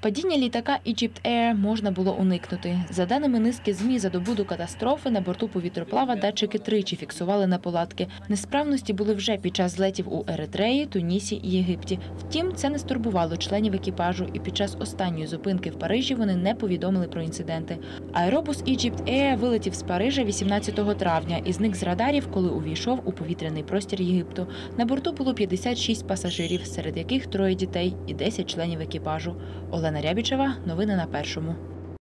Падіння літака Egypt Air можна було уникнути. За даними низки ЗМІ, за добу до катастрофи на борту повітроплава датчики тричі фіксували неполадки. Несправності були вже під час злетів у Еритреї, Тунісі і Єгипті. Втім, це не стурбувало членів екіпажу, і під час останньої зупинки в Парижі вони не повідомили про інциденти. Аеробус Egypt Air вилетів з Парижа 18 травня і зник з радарів, коли увійшов у повітряний простір Єгипту. На борту було 56 пасажирів, серед яких троє дітей і 10 членів екіпажу. Олена Рябічева. Новини на першому.